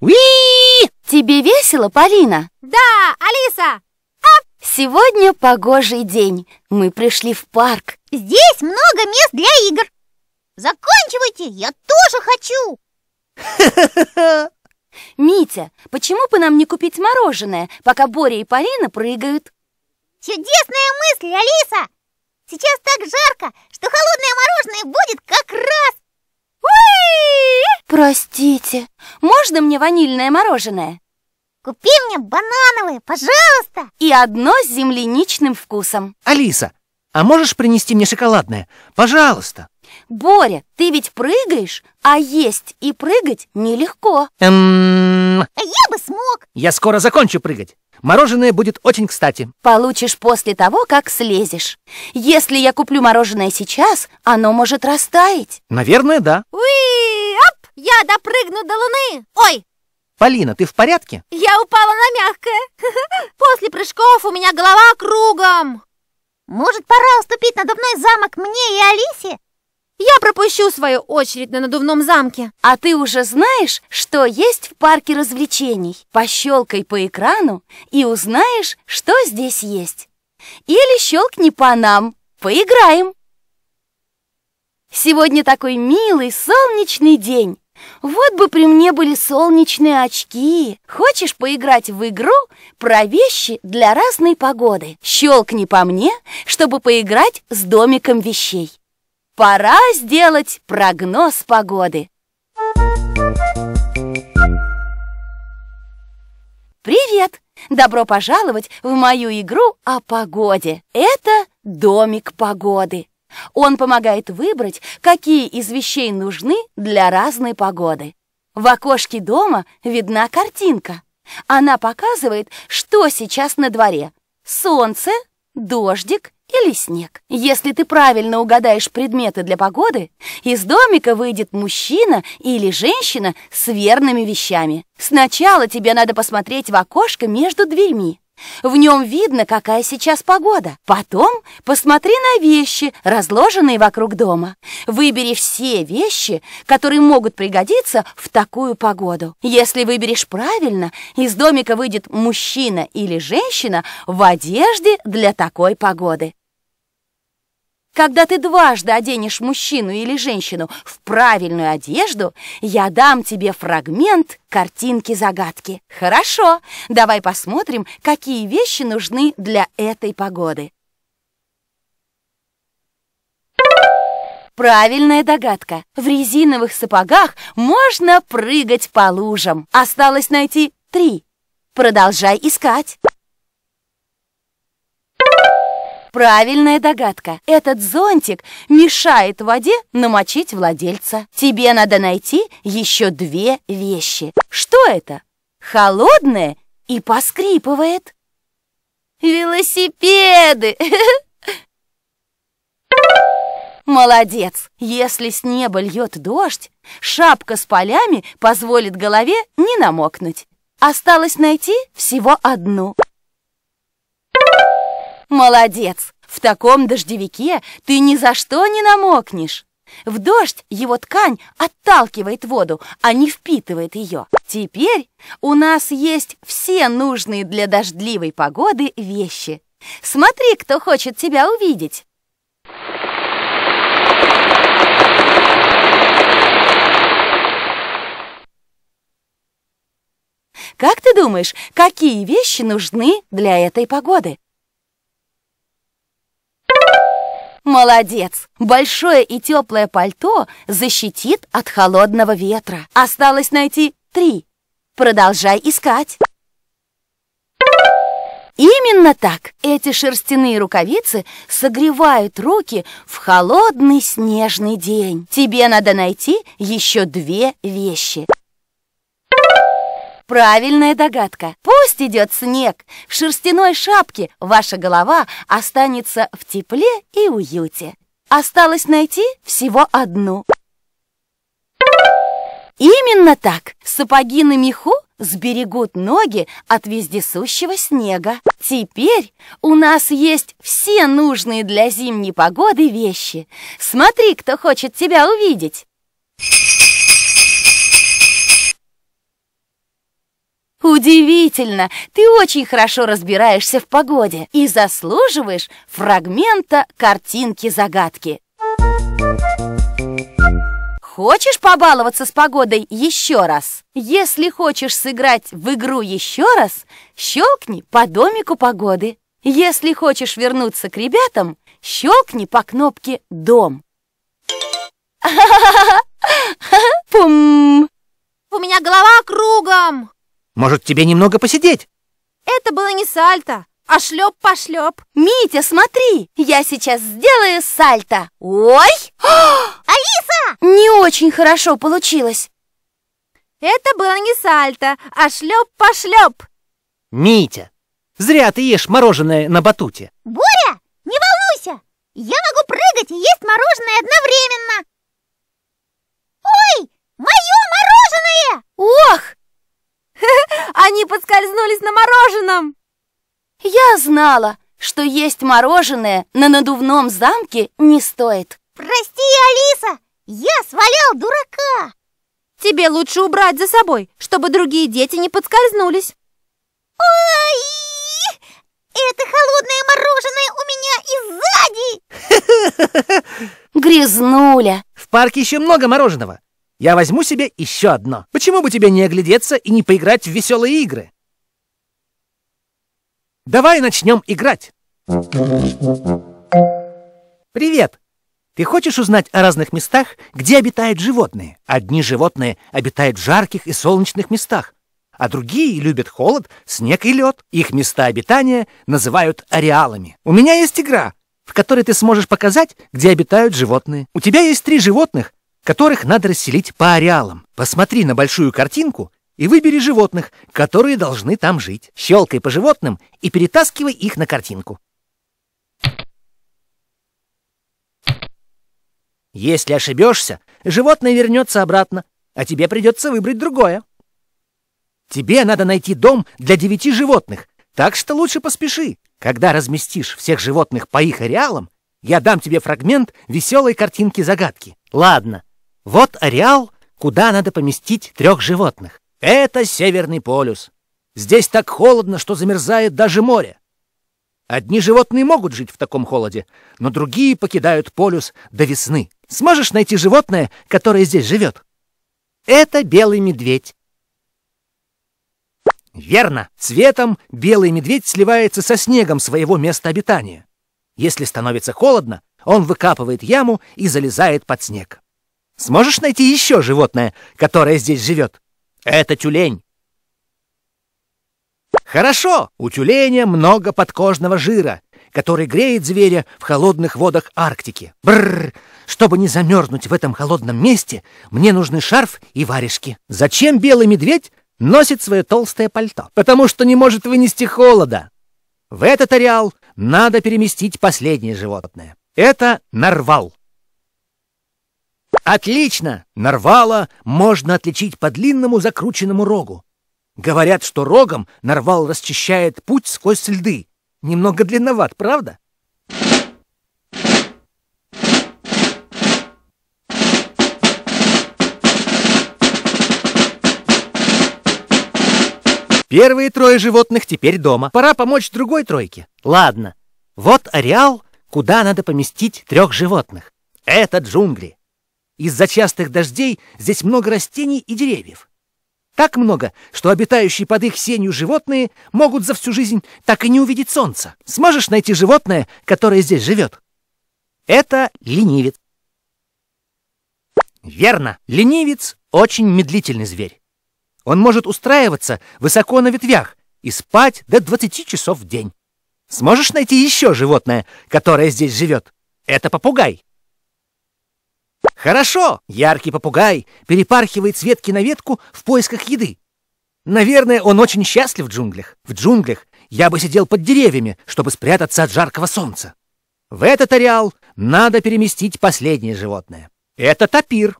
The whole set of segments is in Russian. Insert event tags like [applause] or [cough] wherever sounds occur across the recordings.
Уи! Тебе весело, Полина? Да, Алиса! Сегодня погожий день. Мы пришли в парк. Здесь много мест для игр. Заканчивайте, я тоже хочу. [laughs] Митя, почему бы нам не купить мороженое, пока Боря и Полина прыгают? Чудесная мысль, Алиса! Сейчас так жарко, что холодное мороженое будет как раз. Уи! Простите, можно мне ванильное мороженое? Купи мне банановое, пожалуйста. И одно с земляничным вкусом. Алиса, а можешь принести мне шоколадное? Пожалуйста. Боря, ты ведь прыгаешь, а есть и прыгать нелегко. Эм, Я бы смог. я скоро закончу прыгать. Мороженое будет очень кстати. Получишь после того, как слезешь. Если я куплю мороженое сейчас, оно может растаять. Наверное, да. Уи! Оп! Я допрыгну до луны. Ой, Полина, ты в порядке? я упала на мягкое. [laughs] После прыжков у меня голова кругом. Может, пора уступить надувной замок мне и Алисе? Я пропущу свою очередь на надувном замке. А ты уже знаешь, что есть в парке развлечений? Пощелкай по экрану и узнаешь, что здесь есть. Или щелкни по нам, поиграем. Сегодня такой милый солнечный день. Вот бы при мне были солнечные очки. Хочешь поиграть в игру про вещи для разной погоды? Щелкни по мне, чтобы поиграть с домиком вещей. Пора сделать прогноз погоды. Привет! Добро пожаловать в мою игру о погоде. Это домик погоды. Он помогает выбрать, какие из вещей нужны для разной погоды. В окошке дома видна картинка. Она показывает, что сейчас на дворе. Солнце, дождик или снег. Если ты правильно угадаешь предметы для погоды, из домика выйдет мужчина или женщина с верными вещами. Сначала тебе надо посмотреть в окошко между дверьми. В нем видно, какая сейчас погода. Потом посмотри на вещи, разложенные вокруг дома. Выбери все вещи, которые могут пригодиться в такую погоду. Если выберешь правильно, из домика выйдет мужчина или женщина в одежде для такой погоды. Когда ты дважды оденешь мужчину или женщину в правильную одежду, я дам тебе фрагмент картинки-загадки. Хорошо, давай посмотрим, какие вещи нужны для этой погоды. Правильная догадка. В резиновых сапогах можно прыгать по лужам. Осталось найти три. Продолжай искать. Правильная догадка. Этот зонтик мешает воде намочить владельца. Тебе надо найти еще две вещи. Что это? Холодное и поскрипывает. Велосипеды! [laughs] Молодец! Если с неба льет дождь, шапка с полями позволит голове не намокнуть. Осталось найти всего одну. Молодец! В таком дождевике ты ни за что не намокнешь. В дождь его ткань отталкивает воду, а не впитывает ее. Теперь у нас есть все нужные для дождливой погоды вещи. Смотри, кто хочет тебя увидеть. Как ты думаешь, какие вещи нужны для этой погоды? Молодец! Большое и теплое пальто защитит от холодного ветра. Осталось найти три. Продолжай искать. Именно так эти шерстяные рукавицы согревают руки в холодный снежный день. Тебе надо найти еще две вещи. Правильная догадка. Пусть идет снег. В шерстяной шапке ваша голова останется в тепле и уюте. Осталось найти всего одну. Именно так. Сапоги на меху сберегут ноги от вездесущего снега. Теперь у нас есть все нужные для зимней погоды вещи. Смотри, кто хочет тебя увидеть. Удивительно! Ты очень хорошо разбираешься в погоде и заслуживаешь фрагмента картинки-загадки. Хочешь побаловаться с погодой еще раз? Если хочешь сыграть в игру еще раз, щелкни по домику погоды. Если хочешь вернуться к ребятам, щелкни по кнопке «Дом». [laughs] У меня голова кругом! Может, тебе немного посидеть? Это было не сальто, а шлеп-пошлеп. Митя, смотри, я сейчас сделаю сальто. Ой! Алиса! Не очень хорошо получилось. Это было не сальто, а шлеп-пошлеп. Митя, зря ты ешь мороженое на батуте. Боря, не волнуйся! Я могу прыгать и есть мороженое одновременно. Ой, мое мороженое! Ох! [laughs] Они поскользнулись на мороженом. Я знала, что есть мороженое на надувном замке не стоит. Прости, Алиса, я свалял дурака. Тебе лучше убрать за собой, чтобы другие дети не подскользнулись. Ой, это холодное мороженое у меня и сзади. [laughs] Грязнуля. В парке еще много мороженого. Я возьму себе еще одно. Почему бы тебе не оглядеться и не поиграть в веселые игры? Давай начнем играть. Привет! Ты хочешь узнать о разных местах, где обитают животные? Одни животные обитают в жарких и солнечных местах, а другие любят холод, снег и лед. Их места обитания называют ареалами. У меня есть игра, в которой ты сможешь показать, где обитают животные. У тебя есть три животных, которых надо расселить по ареалам. Посмотри на большую картинку и выбери животных, которые должны там жить. Щелкай по животным и перетаскивай их на картинку. Если ошибешься, животное вернется обратно, а тебе придется выбрать другое. Тебе надо найти дом для девяти животных, так что лучше поспеши. Когда разместишь всех животных по их ареалам, я дам тебе фрагмент веселой картинки-загадки. Ладно, вот ареал, куда надо поместить трех животных. Это Северный полюс. Здесь так холодно, что замерзает даже море. Одни животные могут жить в таком холоде, но другие покидают полюс до весны. Сможешь найти животное, которое здесь живет? Это белый медведь. Верно, цветом белый медведь сливается со снегом своего места обитания. Если становится холодно, он выкапывает яму и залезает под снег. Сможешь найти еще животное, которое здесь живет? Это тюлень. Хорошо, у тюленя много подкожного жира, который греет зверя в холодных водах Арктики. Бррр! Чтобы не замерзнуть в этом холодном месте, мне нужны шарф и варежки. Зачем белый медведь носит свое толстое пальто? Потому что не может вынести холода. В этот ареал надо переместить последнее животное. Это нарвал. Отлично! Нарвала можно отличить по длинному закрученному рогу. Говорят, что рогом нарвал расчищает путь сквозь льды. Немного длинноват, правда? Первые трое животных теперь дома. Пора помочь другой тройке. Ладно. Вот ареал, куда надо поместить трех животных. Это джунгли. Из-за частых дождей здесь много растений и деревьев. Так много, что обитающие под их сенью животные могут за всю жизнь так и не увидеть солнца. Сможешь найти животное, которое здесь живет? Это ленивец. Верно, ленивец — очень медлительный зверь. Он может устраиваться высоко на ветвях и спать до 20 часов в день. Сможешь найти еще животное, которое здесь живет? Это попугай. Хорошо, яркий попугай перепархивает с ветки на ветку в поисках еды. Наверное, он очень счастлив в джунглях. В джунглях я бы сидел под деревьями, чтобы спрятаться от жаркого солнца. В этот ареал надо переместить последнее животное. Это тапир.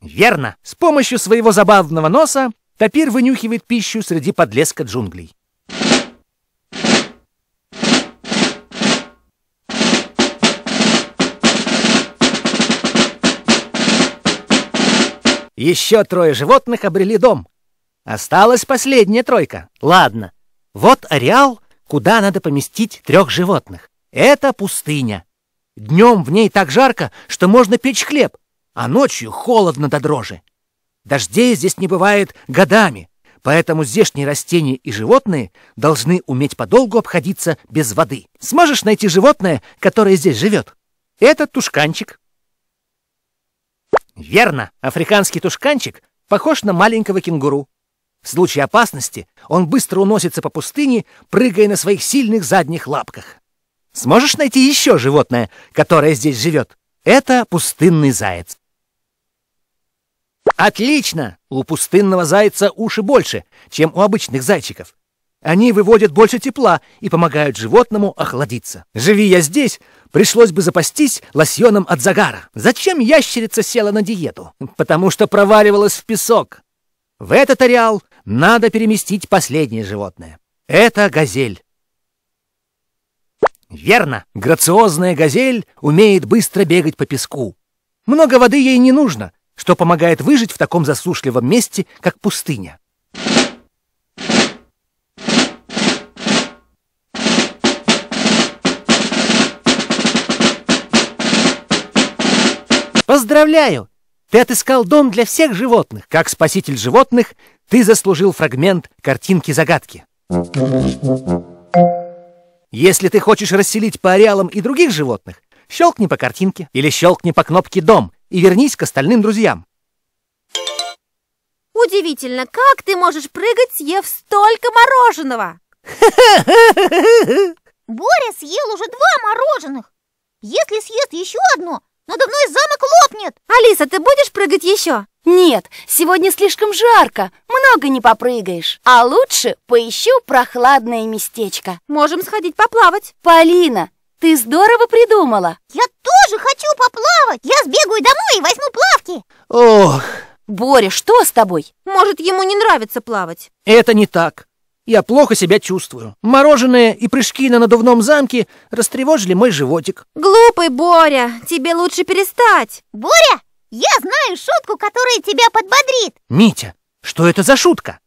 Верно, с помощью своего забавного носа тапир вынюхивает пищу среди подлеска джунглей. Еще трое животных обрели дом. Осталась последняя тройка. Ладно, вот ареал, куда надо поместить трех животных. Это пустыня. Днем в ней так жарко, что можно печь хлеб, а ночью холодно до дрожи. Дождей здесь не бывает годами, поэтому здешние растения и животные должны уметь подолгу обходиться без воды. Сможешь найти животное, которое здесь живет? Это тушканчик. Верно, африканский тушканчик похож на маленького кенгуру. В случае опасности он быстро уносится по пустыне, прыгая на своих сильных задних лапках. Сможешь найти еще животное, которое здесь живет? Это пустынный заяц. Отлично! У пустынного зайца уши больше, чем у обычных зайчиков. Они выводят больше тепла и помогают животному охладиться. Живи я здесь, пришлось бы запастись лосьоном от загара. Зачем ящерица села на диету? Потому что проваливалась в песок. В этот ареал надо переместить последнее животное. Это газель. Верно, грациозная газель умеет быстро бегать по песку. Много воды ей не нужно, что помогает выжить в таком засушливом месте, как пустыня. Поздравляю! Ты отыскал дом для всех животных. Как спаситель животных, ты заслужил фрагмент картинки-загадки. Если ты хочешь расселить по ареалам и других животных, щелкни по картинке или щелкни по кнопке «Дом» и вернись к остальным друзьям. Удивительно, как ты можешь прыгать, съев столько мороженого? [laughs] Боря съел уже два мороженых. Если съест еще одно, надувной замок лопнет. Алиса, ты будешь прыгать еще? Нет, сегодня слишком жарко, много не попрыгаешь. А лучше поищу прохладное местечко. Можем сходить поплавать. Полина, ты здорово придумала. Я тоже хочу поплавать. Я сбегаю домой и возьму плавки. Ох, Боря, что с тобой? Может, ему не нравится плавать. это не так. Я плохо себя чувствую. Мороженое и прыжки на надувном замке растревожили мой животик. Глупый Боря, тебе лучше перестать. Боря, я знаю шутку, которая тебя подбодрит. Митя, что это за шутка?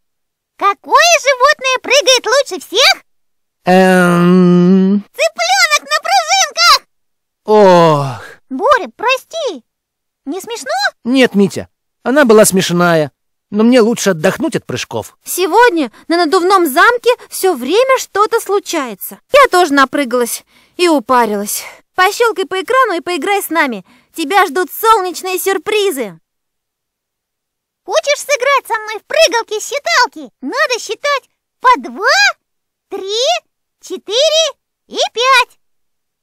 Какое животное прыгает лучше всех? Эм... Цыпленок на пружинках! Ох, Боря, прости. Не смешно? нет, Митя, она была смешная, но мне лучше отдохнуть от прыжков. Сегодня на надувном замке все время что-то случается. Я тоже напрыгалась и упарилась. Пощелкай по экрану и поиграй с нами. Тебя ждут солнечные сюрпризы. Хочешь сыграть со мной в прыгалки-считалки? Надо считать по два, три, четыре и пять.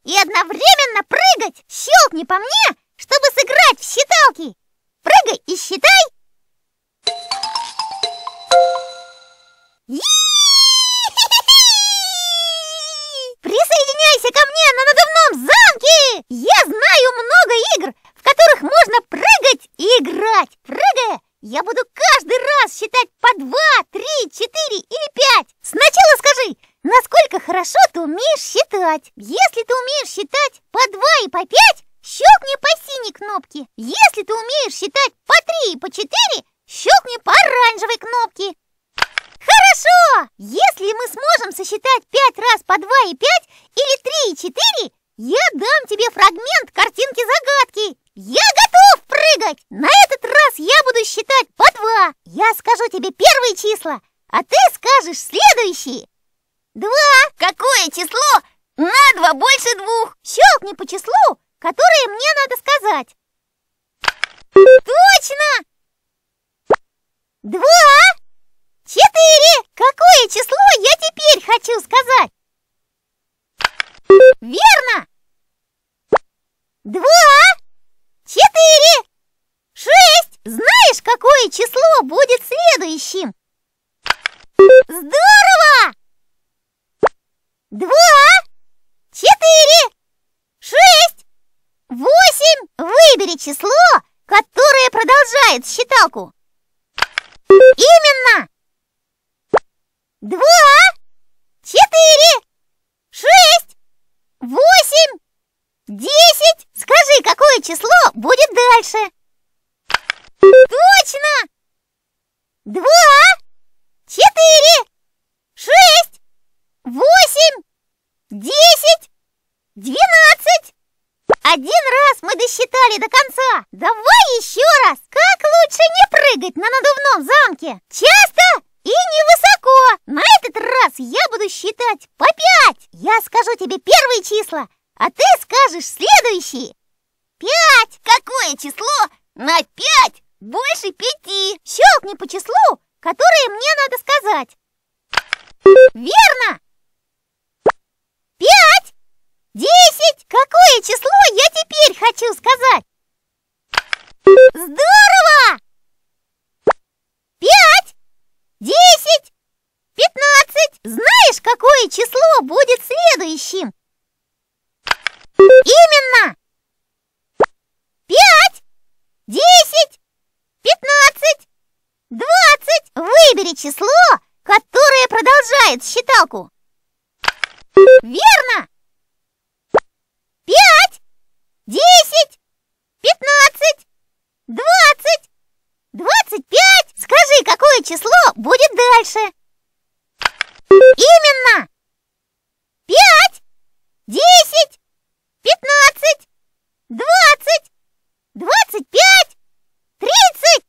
И одновременно прыгать. Щелкни по мне, чтобы сыграть в считалки. Прыгай и считай. Присоединяйся ко мне на надувном замке! Я знаю много игр, в которых можно прыгать и играть. Прыгая, я буду каждый раз считать по два, три, четыре или пять. Сначала скажи, насколько хорошо ты умеешь считать. Если ты умеешь считать по два и по пять, щелкни по синей кнопке. Если ты умеешь считать по три и по четыре, щелкни по оранжевой кнопке. Хорошо! Если мы сможем сосчитать пять раз по два и пять или три и четыре, я дам тебе фрагмент картинки-загадки. Я готов прыгать! На этот раз я буду считать по два. Я скажу тебе первые числа, а ты скажешь следующие. Два. Какое число? На два больше двух. Щелкни по числу, которое мне надо сказать. Точно! Два. Четыре! Какое число я теперь хочу сказать? Верно! Два! Четыре! Шесть! Знаешь, какое число будет следующим? Здорово! Два! Четыре! Шесть! Восемь! Выбери число, которое продолжает считалку. Именно! Два, четыре, шесть, восемь, десять. Скажи, какое число будет дальше? Точно! Два, четыре, шесть, восемь, десять, двенадцать. Один раз мы досчитали до конца. Давай еще раз. Лучше не прыгать на надувном замке? Часто и невысоко. На этот раз я буду считать по пять. Я скажу тебе первые числа, а ты скажешь следующие. Пять. Какое число на пять больше пяти? Щелкни по числу, которое мне надо сказать. Верно! Пять! Десять! Какое число я теперь хочу сказать? Здорово! Пять! Десять! Пятнадцать! Знаешь, какое число будет следующим? Именно! Пять! Десять! Пятнадцать! Двадцать! Выбери число, которое продолжает считалку. Верно! Пять! Десять! Пятнадцать! Двадцать! Двадцать пять! Скажи, какое число будет дальше? Именно! Пять! Десять! Пятнадцать! Двадцать! Двадцать пять! Тридцать!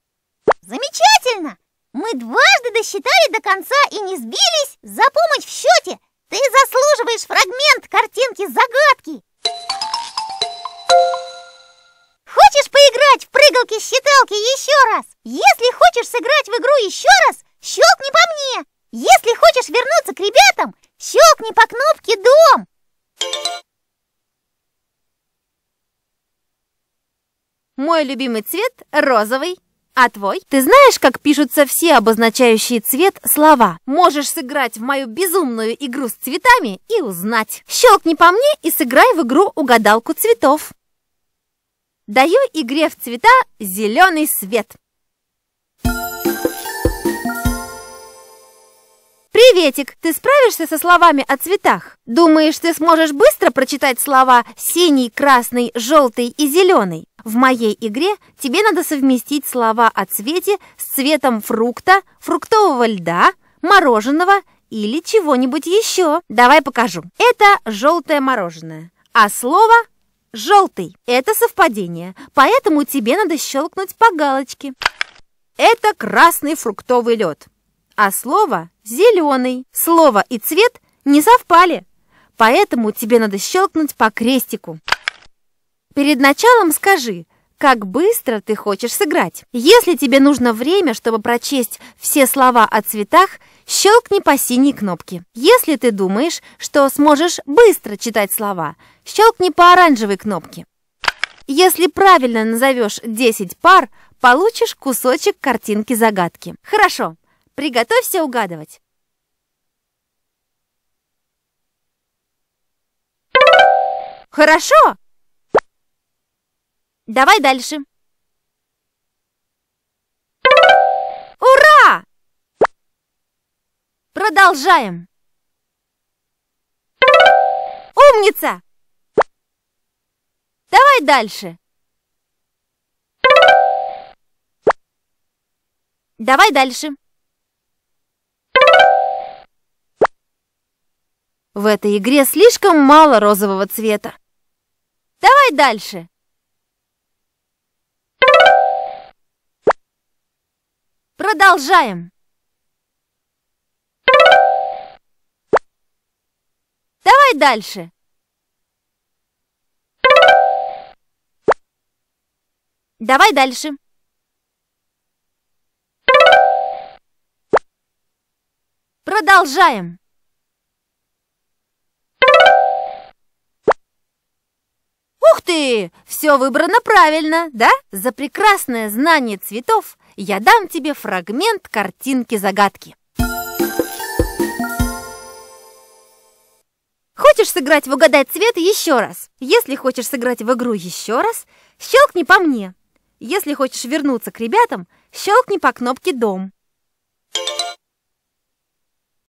Замечательно! Мы дважды досчитали до конца и не сбились за помощь в счете. Ты заслуживаешь фрагмент картинки загадки. Хочешь поиграть в прыгалки-считалки еще раз? Если хочешь сыграть в игру еще раз, щелкни по мне. Если хочешь вернуться к ребятам, щелкни по кнопке «Дом». Мой любимый цвет розовый. А твой? Ты знаешь, как пишутся все обозначающие цвет слова? Можешь сыграть в мою безумную игру с цветами и узнать. Щелкни по мне и сыграй в игру угадалку цветов. Даю игре в цвета зеленый свет. Приветик, ты справишься со словами о цветах? Думаешь, ты сможешь быстро прочитать слова синий, красный, желтый и зеленый? В моей игре тебе надо совместить слова о цвете с цветом фрукта, фруктового льда, мороженого или чего-нибудь еще. Давай покажу. Это желтое мороженое, а слово желтый. Это совпадение, поэтому тебе надо щелкнуть по галочке. Это красный фруктовый лед, а слово зеленый. Слово и цвет не совпали, поэтому тебе надо щелкнуть по крестику. Перед началом скажи, как быстро ты хочешь сыграть. Если тебе нужно время, чтобы прочесть все слова о цветах, щелкни по синей кнопке. Если ты думаешь, что сможешь быстро читать слова, щелкни по оранжевой кнопке. Если правильно назовешь 10 пар, получишь кусочек картинки загадки. Хорошо, приготовься угадывать. Хорошо! Давай дальше. Ура! Продолжаем. Умница! Давай дальше. Давай дальше. В этой игре слишком мало розового цвета. Давай дальше. Продолжаем. Давай дальше. Давай дальше. Продолжаем. Ты! Все выбрано правильно, да? За прекрасное знание цветов я дам тебе фрагмент картинки загадки. Хочешь сыграть в угадать цвет еще раз? Если хочешь сыграть в игру еще раз, щелкни по мне. Если хочешь вернуться к ребятам, щелкни по кнопке «Дом».